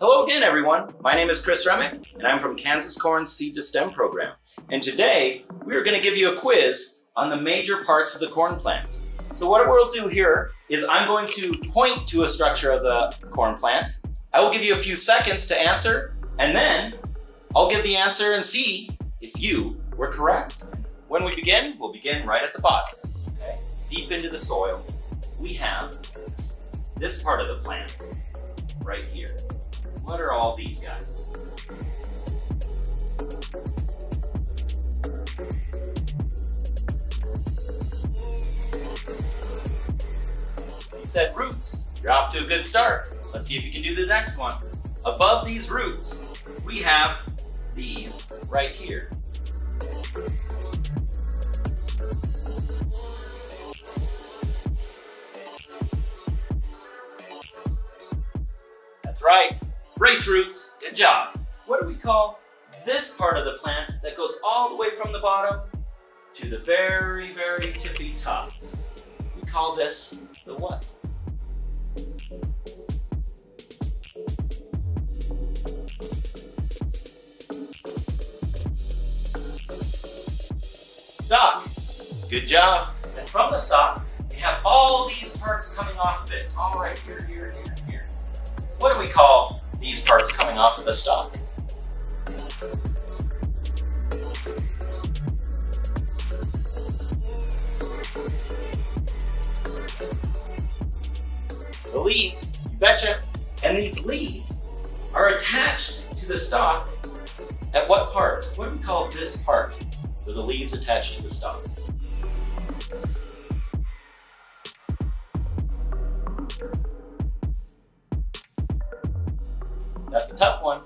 Hello again, everyone. My name is Chris Remmich, and I'm from Kansas Corn Seed to Stem program. And today, we are going to give you a quiz on the major parts of the corn plant. So what we'll do here is I'm going to point to a structure of the corn plant. I will give you a few seconds to answer, and then I'll give the answer and see if you were correct. When we begin, we'll begin right at the bottom? Deep into the soil, we have this part of the plant right here. What are all these guys? You said roots. You're off to a good start. Let's see if you can do the next one. Above these roots, we have these right here. That's right, brace roots. Good job. What do we call this part of the plant that goes all the way from the bottom to the very, very tippy top? We call this the what? Stalk. Good job. And from the stalk, we have all these parts coming off of it. All right, here, here, here, we call these parts coming off of the stalk. The leaves, you betcha. And these leaves are attached to the stalk at what part? What do we call this part where the leaves attach to the stalk? That's a tough one.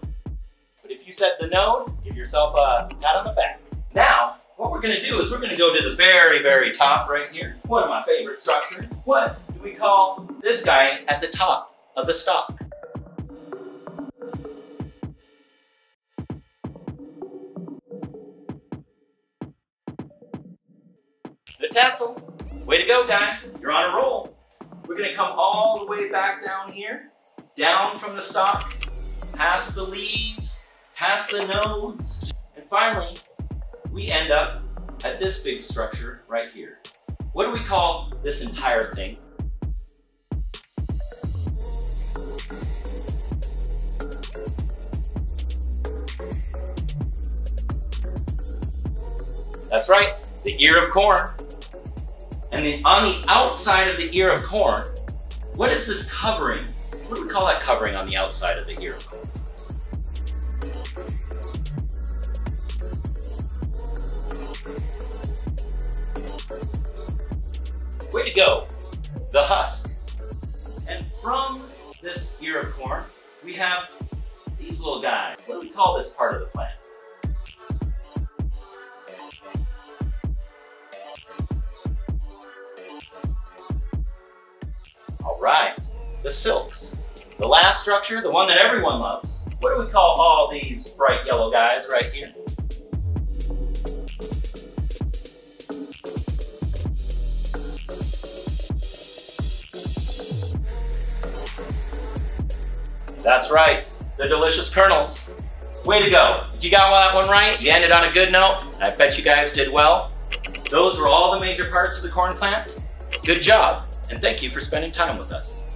But if you said the node, give yourself a pat on the back. Now, what we're gonna do is we're gonna go to the very, very top right here. One of my favorite structures. What do we call this guy at the top of the stalk? The tassel. Way to go, guys. You're on a roll. We're gonna come all the way back down here, down from the stalk, past the leaves, past the nodes, and finally, we end up at this big structure right here. What do we call this entire thing? That's right, the ear of corn. And then on the outside of the ear of corn, what is this covering? What do we call that covering on the outside of the ear? Way to go, the husk. And from this ear of corn, we have these little guys. What do we call this part of the plant? All right, the silks. The last structure, the one that everyone loves. What do we call all these bright yellow guys right here? That's right, the delicious kernels. Way to go. If you got that one right, you ended on a good note. I bet you guys did well. Those were all the major parts of the corn plant. Good job, and thank you for spending time with us.